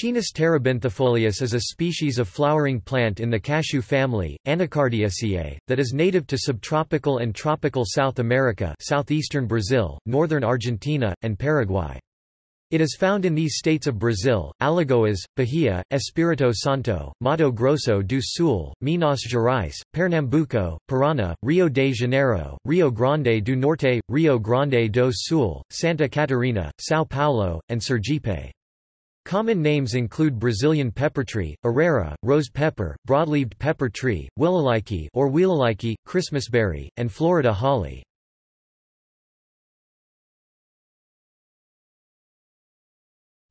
Schinus terebinthifolius is a species of flowering plant in the cashew family, Anacardiaceae, that is native to subtropical and tropical South America southeastern Brazil, northern Argentina, and Paraguay. It is found in these states of Brazil, Alagoas, Bahia, Espírito Santo, Mato Grosso do Sul, Minas Gerais, Pernambuco, Paraná, Rio de Janeiro, Rio Grande do Norte, Rio Grande do Sul, Santa Catarina, São Paulo, and Sergipe. Common names include Brazilian peppertree, aroeira, rose pepper, broadleaved pepper tree, willalike or wheelalike, Christmasberry, and Florida holly.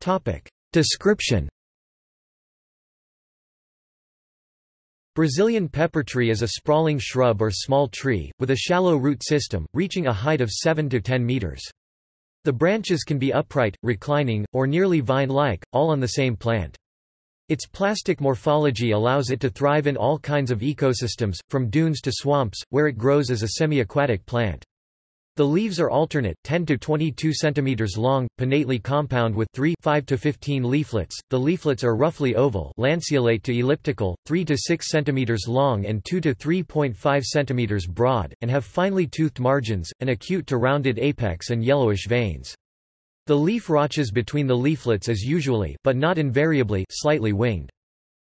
Topic: Description Brazilian peppertree is a sprawling shrub or small tree, with a shallow root system, reaching a height of 7 to 10 meters. The branches can be upright, reclining, or nearly vine-like, all on the same plant. Its plastic morphology allows it to thrive in all kinds of ecosystems, from dunes to swamps, where it grows as a semi-aquatic plant. The leaves are alternate, 10 to 22 cm long, pinnately compound with 3 5 to 15 leaflets. The leaflets are roughly oval, lanceolate to elliptical, 3 to 6 cm long and 2 to 3.5 cm broad, and have finely toothed margins, an acute to rounded apex and yellowish veins. The leaf rachis between the leaflets is usually but not invariably slightly winged.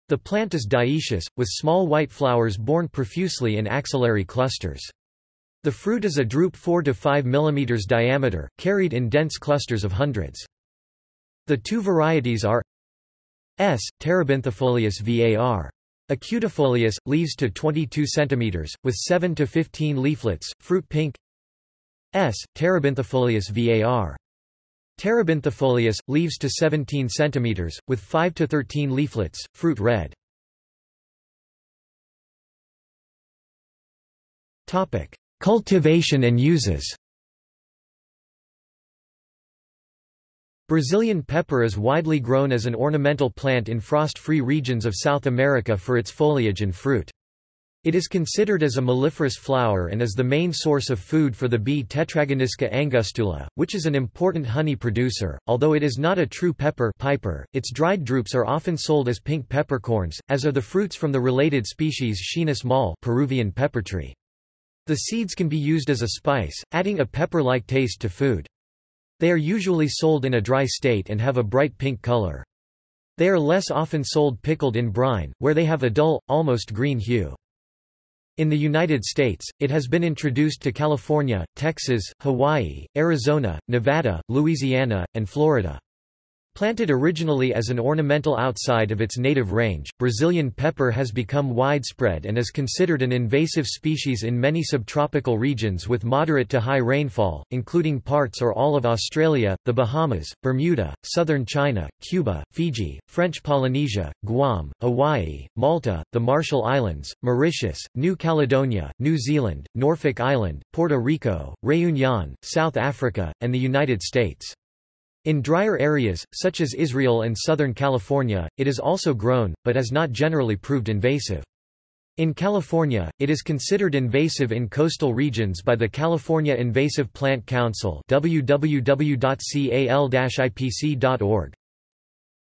The plant is dioecious, with small white flowers borne profusely in axillary clusters. The fruit is a drupe 4 to 5 mm diameter, carried in dense clusters of hundreds. The two varieties are S. terebinthifolius var. Acutifolius, leaves to 22 cm, with 7 to 15 leaflets, fruit pink S. terebinthifolius var. Terebinthifolius, leaves to 17 cm, with 5 to 13 leaflets, fruit red. Topic. Cultivation and uses Brazilian pepper is widely grown as an ornamental plant in frost-free regions of South America for its foliage and fruit. It is considered as a melliferous flower and is the main source of food for the bee Tetragonisca angustula, which is an important honey producer. Although it is not a true pepper piper, its dried drupes are often sold as pink peppercorns, as are the fruits from the related species Schinus molle Peruvian peppertree. The seeds can be used as a spice, adding a pepper-like taste to food. They are usually sold in a dry state and have a bright pink color. They are less often sold pickled in brine, where they have a dull, almost green hue. In the United States, it has been introduced to California, Texas, Hawaii, Arizona, Nevada, Louisiana, and Florida. Planted originally as an ornamental outside of its native range, Brazilian pepper has become widespread and is considered an invasive species in many subtropical regions with moderate to high rainfall, including parts or all of Australia, the Bahamas, Bermuda, southern China, Cuba, Fiji, French Polynesia, Guam, Hawaii, Malta, the Marshall Islands, Mauritius, New Caledonia, New Zealand, Norfolk Island, Puerto Rico, Réunion, South Africa, and the United States. In drier areas, such as Israel and Southern California, it is also grown, but has not generally proved invasive. In California, it is considered invasive in coastal regions by the California Invasive Plant Council www.cal-ipc.org.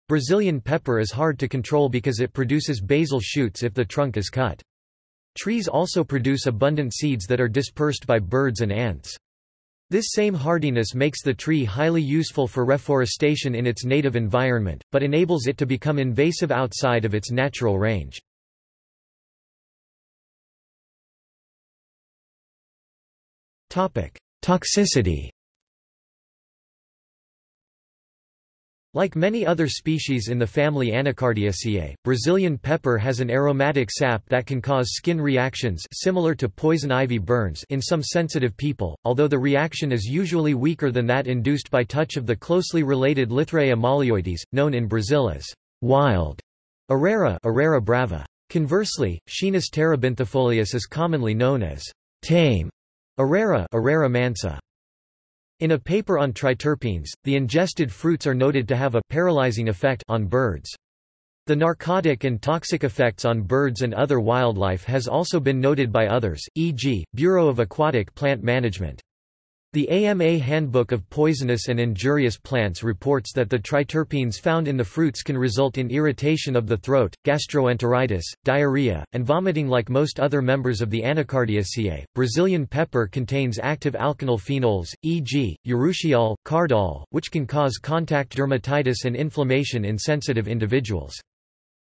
Brazilian pepper is hard to control because it produces basal shoots if the trunk is cut. Trees also produce abundant seeds that are dispersed by birds and ants. This same hardiness makes the tree highly useful for reforestation in its native environment, but enables it to become invasive outside of its natural range. Toxicity Like many other species in the family Anacardiaceae, Brazilian pepper has an aromatic sap that can cause skin reactions similar to poison ivy burns in some sensitive people, although the reaction is usually weaker than that induced by touch of the closely related Lithraea molleoides, known in Brazil as wild aroeira, aroeira brava. Conversely, Schinus terebinthifolius is commonly known as tame aroeira, aroeira mansa. In a paper on triterpenes, the ingested fruits are noted to have a paralyzing effect on birds. The narcotic and toxic effects on birds and other wildlife has also been noted by others, e.g., Bureau of Aquatic Plant Management. The AMA Handbook of Poisonous and Injurious Plants reports that the triterpenes found in the fruits can result in irritation of the throat, gastroenteritis, diarrhea, and vomiting like most other members of the Anacardiaceae. Brazilian pepper contains active alkenyl phenols, e.g., urushiol, cardol, which can cause contact dermatitis and inflammation in sensitive individuals.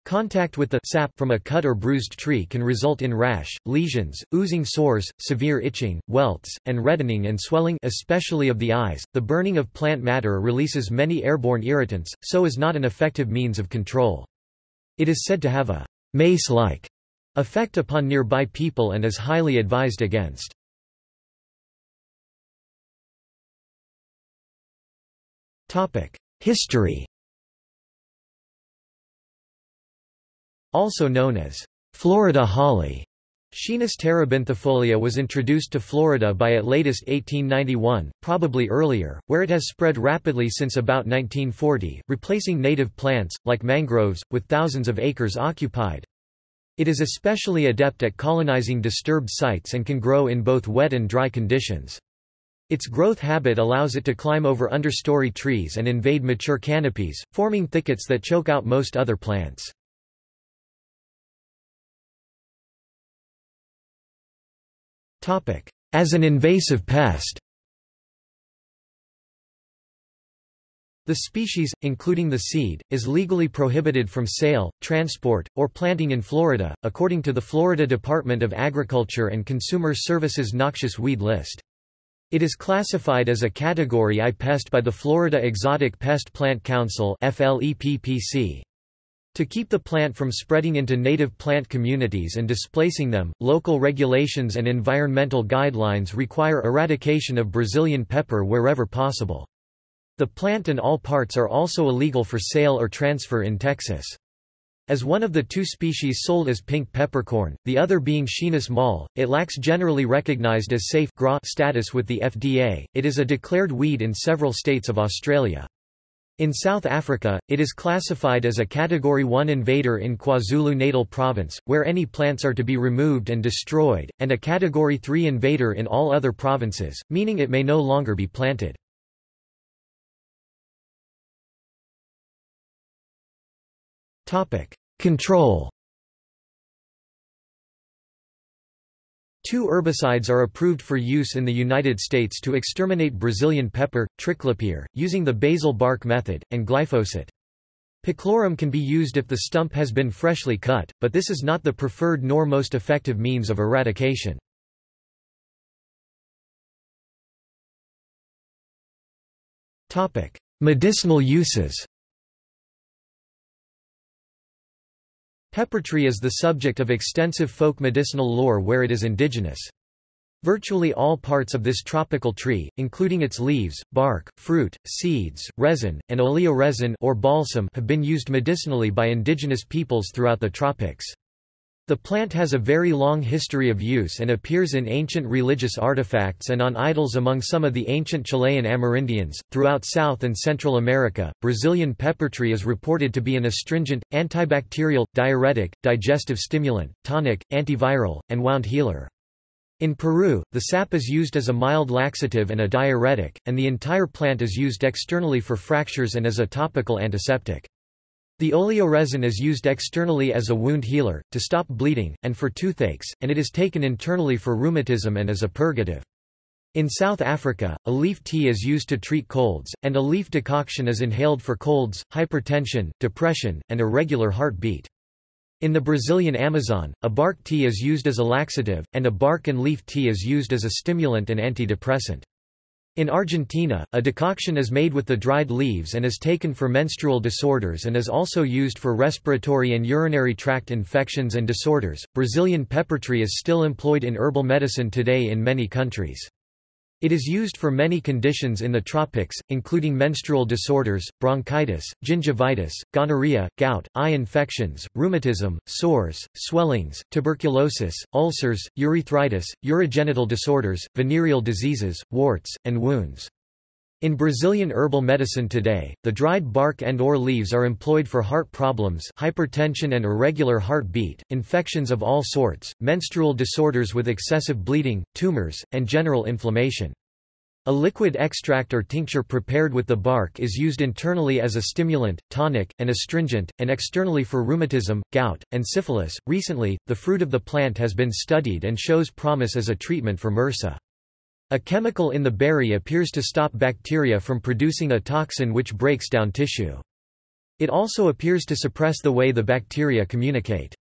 Contact with the sap from a cut or bruised tree can result in rash, lesions, oozing sores, severe itching, welts, and reddening and swelling especially of the eyes. The burning of plant matter releases many airborne irritants, so is not an effective means of control. It is said to have a mace-like effect upon nearby people and is highly advised against. History Also known as Florida holly, Schinus terebinthifolia was introduced to Florida by at latest 1891, probably earlier, where it has spread rapidly since about 1940, replacing native plants, like mangroves, with thousands of acres occupied. It is especially adept at colonizing disturbed sites and can grow in both wet and dry conditions. Its growth habit allows it to climb over understory trees and invade mature canopies, forming thickets that choke out most other plants. As an invasive pest The species, including the seed, is legally prohibited from sale, transport, or planting in Florida, according to the Florida Department of Agriculture and Consumer Services Noxious Weed List. It is classified as a Category I pest by the Florida Exotic Pest Plant Council FLEPPC. To keep the plant from spreading into native plant communities and displacing them, local regulations and environmental guidelines require eradication of Brazilian pepper wherever possible. The plant and all parts are also illegal for sale or transfer in Texas. As one of the two species sold as pink peppercorn, the other being Schinus molle, it lacks generally recognized as safe status with the FDA. It is a declared weed in several states of Australia. In South Africa, it is classified as a Category 1 invader in KwaZulu-Natal province, where any plants are to be removed and destroyed, and a Category 3 invader in all other provinces, meaning it may no longer be planted. Control Two herbicides are approved for use in the United States to exterminate Brazilian pepper, triclopyr, using the basal bark method, and glyphosate. Picloram can be used if the stump has been freshly cut, but this is not the preferred nor most effective means of eradication. Medicinal uses Peppertree is the subject of extensive folk medicinal lore where it is indigenous. Virtually all parts of this tropical tree, including its leaves, bark, fruit, seeds, resin, and oleoresin or balsam have been used medicinally by indigenous peoples throughout the tropics. The plant has a very long history of use and appears in ancient religious artifacts and on idols among some of the ancient Chilean Amerindians. Throughout South and Central America, Brazilian peppertree is reported to be an astringent, antibacterial, diuretic, digestive stimulant, tonic, antiviral, and wound healer. In Peru, the sap is used as a mild laxative and a diuretic, and the entire plant is used externally for fractures and as a topical antiseptic. The oleoresin is used externally as a wound healer, to stop bleeding, and for toothaches, and it is taken internally for rheumatism and as a purgative. In South Africa, a leaf tea is used to treat colds, and a leaf decoction is inhaled for colds, hypertension, depression, and irregular heartbeat. In the Brazilian Amazon, a bark tea is used as a laxative, and a bark and leaf tea is used as a stimulant and antidepressant. In Argentina, a decoction is made with the dried leaves and is taken for menstrual disorders and is also used for respiratory and urinary tract infections and disorders. Brazilian peppertree is still employed in herbal medicine today in many countries. It is used for many conditions in the tropics, including menstrual disorders, bronchitis, gingivitis, gonorrhea, gout, eye infections, rheumatism, sores, swellings, tuberculosis, ulcers, urethritis, urogenital disorders, venereal diseases, warts, and wounds. In Brazilian herbal medicine today, the dried bark and or leaves are employed for heart problems hypertension and irregular heartbeat, infections of all sorts, menstrual disorders with excessive bleeding, tumors, and general inflammation. A liquid extract or tincture prepared with the bark is used internally as a stimulant, tonic, and astringent, and externally for rheumatism, gout, and syphilis. Recently, the fruit of the plant has been studied and shows promise as a treatment for MRSA. A chemical in the berry appears to stop bacteria from producing a toxin which breaks down tissue. It also appears to suppress the way the bacteria communicate.